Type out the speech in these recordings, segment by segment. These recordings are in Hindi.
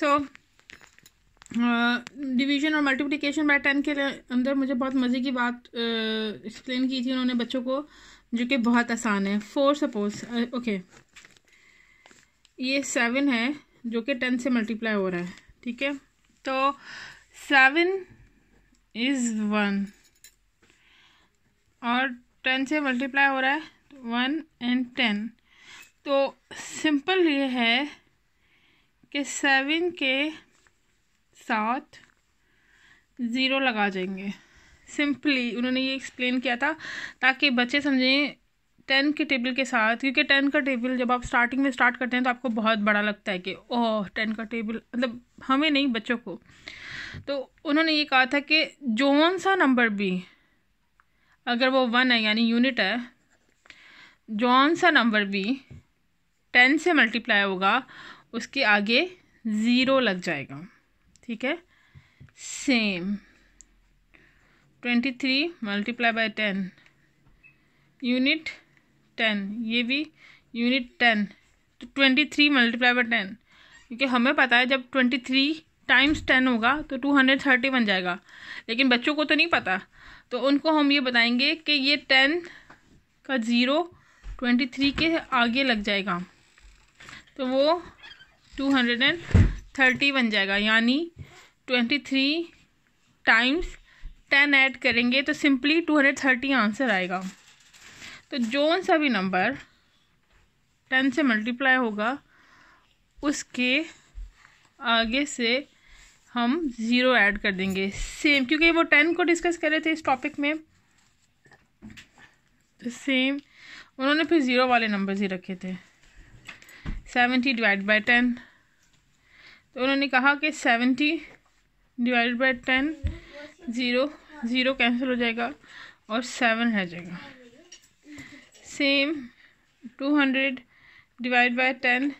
सो डिवीज़न और मल्टीप्लिकेशन बाय टेन के अंदर मुझे बहुत मज़े की बात एक्सप्लेन की थी उन्होंने बच्चों को, जो कि बहुत आसान है। फोर सपोज़ ओके ये सेवन है, जो कि टेन से मल्टीप्लाई हो रहा है, ठीक है? तो सेवन इज़ वन और टेन से मल्टीप्लाई हो रहा है वन एंड टेन तो सिंपल ये है कि सेवन के साथ ज़ीरो लगा जाएँगे सिंपली उन्होंने ये एक्सप्लेन किया था ताकि बच्चे समझें टेन के टेबल के साथ, क्योंकि टेन का टेबल जब आप स्टार्टिंग में स्टार्ट करते हैं तो आपको बहुत बड़ा लगता है कि, ओह टेन का टेबल मतलब हमें नहीं, बच्चों को। तो उन्होंने ये कहा था कि जोन सा नंबर भी, अगर वो वन है, यानी यूनिट है, जौन सा नंबर भी टेन से मल्टीप्लाई होगा, उसके आगे ज़ीरो लग जाएगा। ठीक है? Same. Twenty three multiply by ten. Unit ten, ये भी यूनिट टेन। तो twenty three multiply by ten, क्योंकि हमें पता है जब ट्वेंटी थ्री टाइम्स टेन होगा तो टू हंड्रेड थर्टी बन जाएगा। लेकिन बच्चों को तो नहीं पता। तो उनको हम ये बताएँगे कि ये टेन का ज़ीरो ट्वेंटी थ्री के आगे लग जाएगा। तो वो टू हंड्रेड एंड थर्टी बन जाएगा, यानी twenty three times ten add करेंगे तो simply two hundred thirty answer आएगा। तो जोन सा भी नंबर टेन से मल्टीप्लाई होगा, उसके आगे से हम ज़ीरो ऐड कर देंगे। सेम क्योंकि वो टेन को डिस्कस कर रहे थे इस टॉपिक में तो सेम उन्होंने फिर ज़ीरो वाले नंबर ही रखे थे। Seventy divide by ten. तो उन्होंने कहा कि seventy divide by ten zero zero cancel हो जाएगा और सेवन रह जाएगा। Same two hundred divide by ten.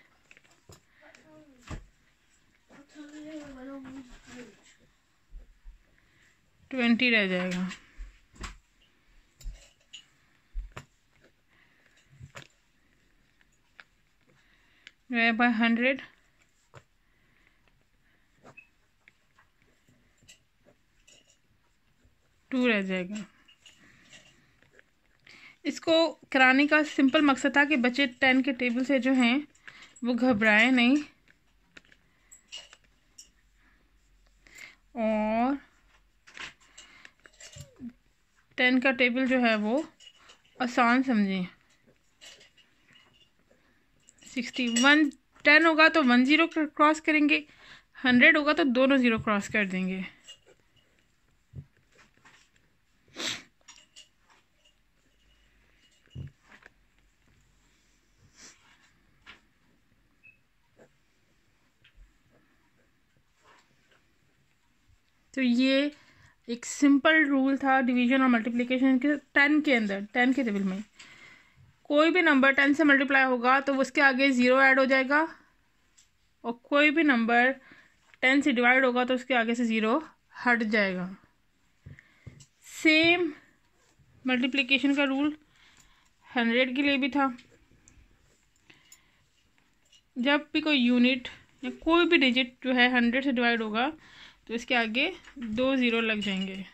Twenty रह जाएगा। बाय हंड्रेड टू रह जाएगा। इसको कराने का सिंपल मकसद था कि बच्चे टेन के टेबल से जो हैं, वो घबराए नहीं। और टेन का टेबल जो है वो आसान समझें। सिक्सटी वन टेन होगा तो वन ज़ीरो क्रॉस करेंगे, हंड्रेड होगा तो दोनों ज़ीरो क्रॉस कर देंगे। तो ये एक सिंपल रूल था डिवीज़न और मल्टीप्लिकेशन के टेन के अंदर टेन के टेबल में। कोई भी नंबर टेन से मल्टीप्लाई होगा तो उसके आगे ज़ीरो ऐड हो जाएगा। और कोई भी नंबर टेन से डिवाइड होगा तो उसके आगे से ज़ीरो हट जाएगा। सेम मल्टीप्लिकेशन का रूल हंड्रेड के लिए भी था। जब भी कोई यूनिट या कोई भी डिजिट जो है हंड्रेड से डिवाइड होगा तो इसके आगे दो ज़ीरो लग जाएँगे।